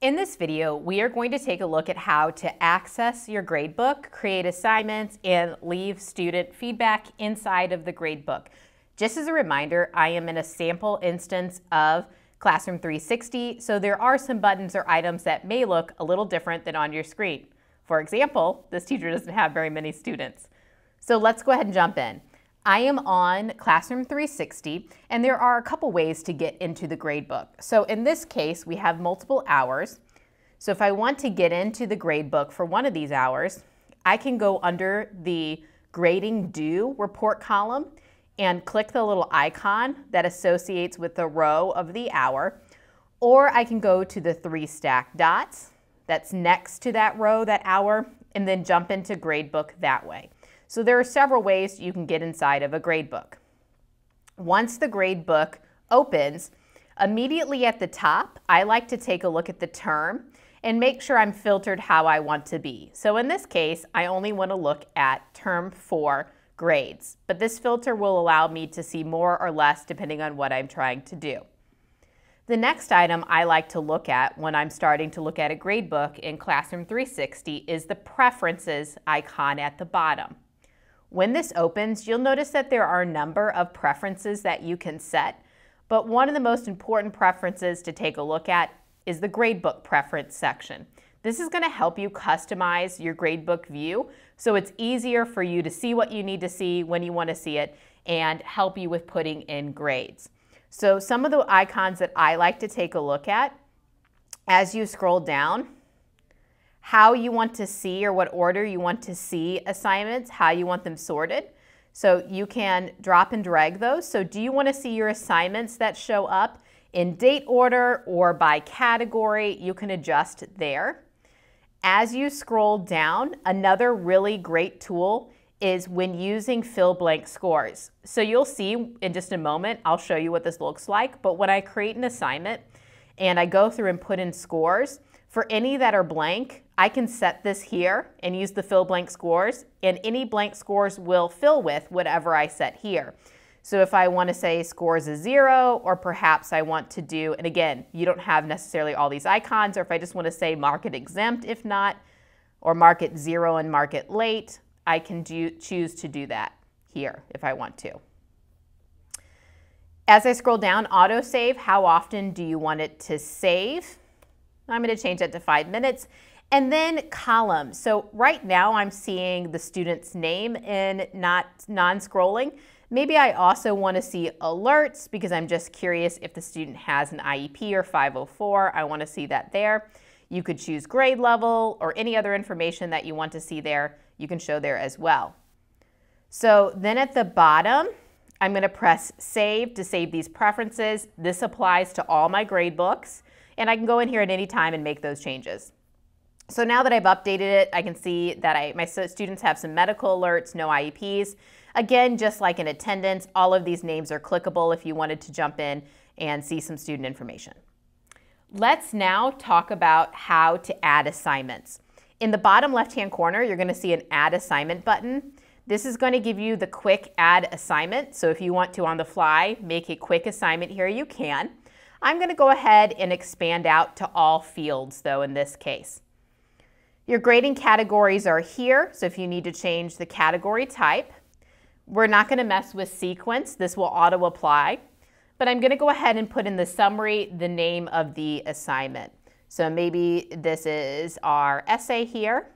In this video, we are going to take a look at how to access your gradebook, create assignments, and leave student feedback inside of the gradebook. Just as a reminder, I am in a sample instance of Classroom 360, so there are some buttons or items that may look a little different than on your screen. For example, this teacher doesn't have very many students. So let's go ahead and jump in. I am on Classroom 360, and there are a couple ways to get into the gradebook. So in this case, we have multiple hours. So if I want to get into the gradebook for one of these hours, I can go under the grading due report column and click the little icon that associates with the row of the hour, or I can go to the three stack dots that's next to that row, that hour, and then jump into gradebook that way. So there are several ways you can get inside of a gradebook. Once the gradebook opens, immediately at the top, I like to take a look at the term and make sure I'm filtered how I want to be. So in this case, I only want to look at term four grades, but this filter will allow me to see more or less depending on what I'm trying to do. The next item I like to look at when I'm starting to look at a gradebook in Classroom 360 is the preferences icon at the bottom. When this opens, you'll notice that there are a number of preferences that you can set, but one of the most important preferences to take a look at is the gradebook preference section. This is going to help you customize your gradebook view so it's easier for you to see what you need to see when you want to see it and help you with putting in grades. So some of the icons that I like to take a look at as you scroll down how you want to see or what order you want to see assignments, how you want them sorted. So you can drop and drag those. So do you want to see your assignments that show up in date order or by category? You can adjust there. As you scroll down, another really great tool is when using fill blank scores. So you'll see in just a moment, I'll show you what this looks like, but when I create an assignment and I go through and put in scores, for any that are blank, I can set this here and use the fill blank scores, and any blank scores will fill with whatever I set here. So if I want to say scores is zero, or perhaps I want to do, and again, you don't have necessarily all these icons, or if I just want to say market exempt, if not, or market zero and market late, I can do, choose to do that here if I want to. As I scroll down, autosave, how often do you want it to save? I'm going to change that to five minutes. And then columns. So right now I'm seeing the student's name in not non-scrolling. Maybe I also want to see alerts because I'm just curious if the student has an IEP or 504. I want to see that there. You could choose grade level or any other information that you want to see there. You can show there as well. So then at the bottom, I'm going to press save to save these preferences. This applies to all my grade books. And I can go in here at any time and make those changes. So now that I've updated it, I can see that I, my students have some medical alerts, no IEPs. Again, just like in attendance, all of these names are clickable if you wanted to jump in and see some student information. Let's now talk about how to add assignments. In the bottom left-hand corner, you're going to see an Add Assignment button. This is going to give you the quick add assignment. So if you want to, on the fly, make a quick assignment here, you can. I'm going to go ahead and expand out to all fields, though, in this case. Your grading categories are here, so if you need to change the category type, we're not going to mess with sequence. This will auto-apply. But I'm going to go ahead and put in the summary the name of the assignment. So maybe this is our essay here.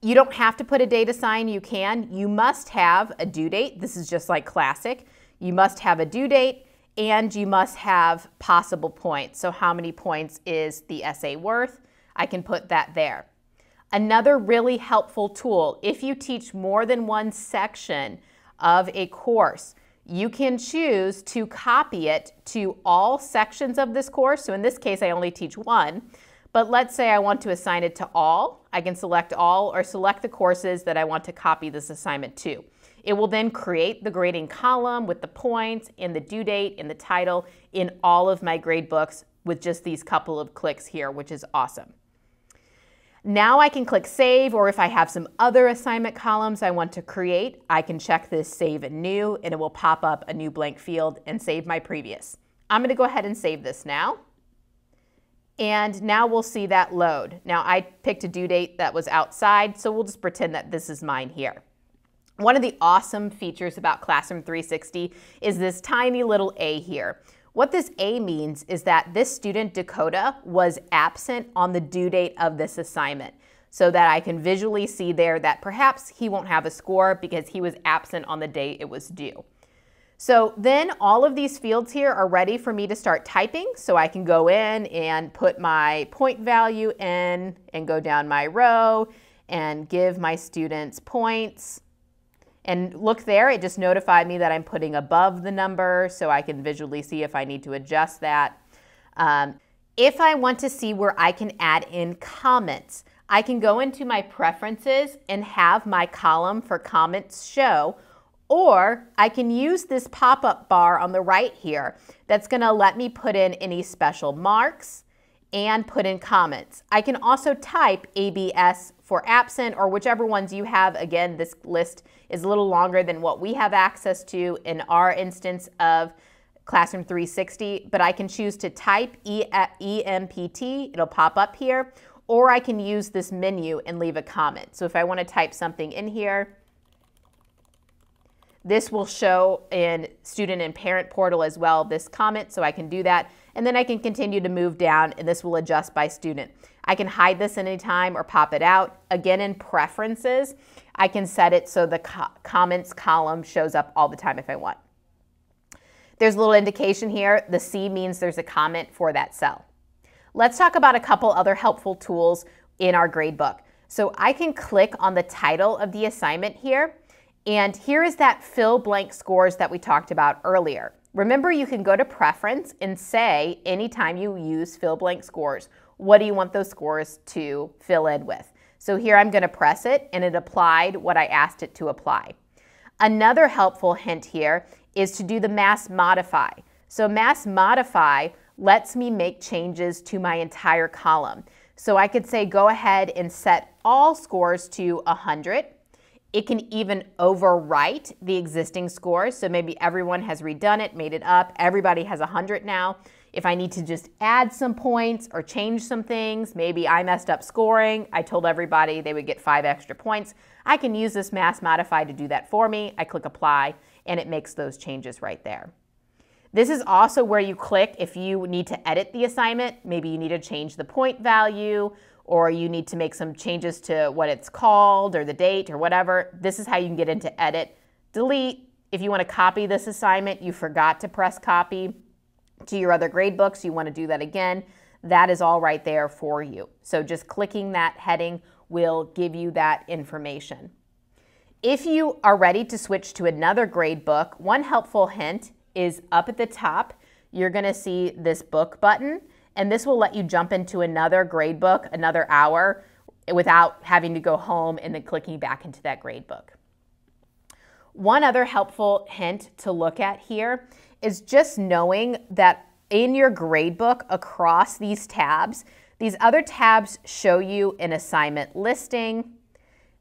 You don't have to put a date assign, you can. You must have a due date. This is just like classic. You must have a due date and you must have possible points. So how many points is the essay worth? I can put that there. Another really helpful tool, if you teach more than one section of a course, you can choose to copy it to all sections of this course. So in this case, I only teach one. But let's say I want to assign it to all. I can select all or select the courses that I want to copy this assignment to. It will then create the grading column with the points and the due date and the title in all of my grade books with just these couple of clicks here, which is awesome. Now I can click Save, or if I have some other assignment columns I want to create, I can check this Save and New, and it will pop up a new blank field and save my previous. I'm going to go ahead and save this now. And now we'll see that load. Now I picked a due date that was outside, so we'll just pretend that this is mine here. One of the awesome features about Classroom 360 is this tiny little A here. What this A means is that this student, Dakota, was absent on the due date of this assignment so that I can visually see there that perhaps he won't have a score because he was absent on the date it was due. So then all of these fields here are ready for me to start typing. So I can go in and put my point value in and go down my row and give my students points. And look there, it just notified me that I'm putting above the number so I can visually see if I need to adjust that. Um, if I want to see where I can add in comments, I can go into my preferences and have my column for comments show or I can use this pop-up bar on the right here that's gonna let me put in any special marks and put in comments. I can also type ABS for absent or whichever ones you have. Again, this list is a little longer than what we have access to in our instance of Classroom 360, but I can choose to type uh, EMPT, it'll pop up here, or I can use this menu and leave a comment. So if I wanna type something in here, this will show in student and parent portal as well, this comment, so I can do that. And then I can continue to move down and this will adjust by student. I can hide this anytime or pop it out. Again, in preferences, I can set it so the co comments column shows up all the time if I want. There's a little indication here. The C means there's a comment for that cell. Let's talk about a couple other helpful tools in our gradebook. So I can click on the title of the assignment here and here is that fill blank scores that we talked about earlier. Remember, you can go to preference and say anytime you use fill blank scores, what do you want those scores to fill in with? So here I'm going to press it and it applied what I asked it to apply. Another helpful hint here is to do the mass modify. So mass modify lets me make changes to my entire column. So I could say go ahead and set all scores to 100 it can even overwrite the existing scores. So maybe everyone has redone it, made it up. Everybody has 100 now. If I need to just add some points or change some things, maybe I messed up scoring. I told everybody they would get five extra points. I can use this mass modify to do that for me. I click apply and it makes those changes right there. This is also where you click if you need to edit the assignment. Maybe you need to change the point value or you need to make some changes to what it's called or the date or whatever, this is how you can get into edit. Delete, if you want to copy this assignment, you forgot to press copy to your other gradebooks, you want to do that again, that is all right there for you. So just clicking that heading will give you that information. If you are ready to switch to another gradebook, one helpful hint is up at the top, you're going to see this book button and this will let you jump into another grade book, another hour, without having to go home and then clicking back into that grade book. One other helpful hint to look at here is just knowing that in your gradebook across these tabs, these other tabs show you an assignment listing,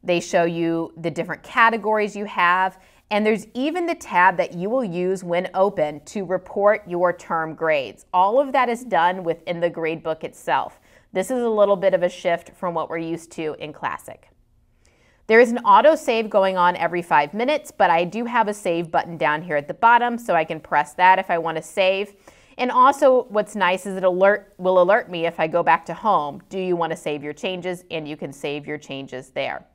they show you the different categories you have, and there's even the tab that you will use when open to report your term grades. All of that is done within the gradebook itself. This is a little bit of a shift from what we're used to in Classic. There is an auto save going on every five minutes, but I do have a save button down here at the bottom, so I can press that if I want to save. And also what's nice is it alert will alert me if I go back to home. Do you want to save your changes? And you can save your changes there.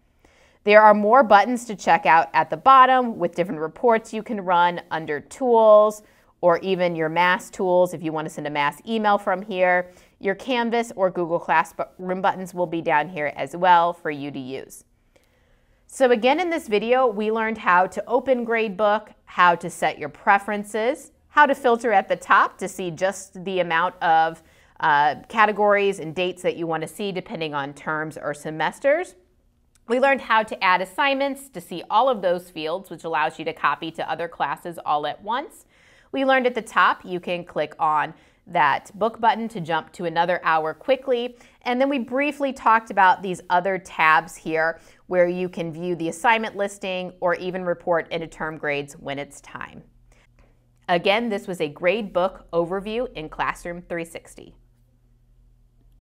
There are more buttons to check out at the bottom with different reports you can run under tools or even your mass tools if you want to send a mass email from here. Your Canvas or Google Classroom buttons will be down here as well for you to use. So again, in this video, we learned how to open Gradebook, how to set your preferences, how to filter at the top to see just the amount of uh, categories and dates that you want to see depending on terms or semesters. We learned how to add assignments to see all of those fields, which allows you to copy to other classes all at once. We learned at the top you can click on that book button to jump to another hour quickly. And then we briefly talked about these other tabs here where you can view the assignment listing or even report into term grades when it's time. Again, this was a grade book overview in Classroom 360.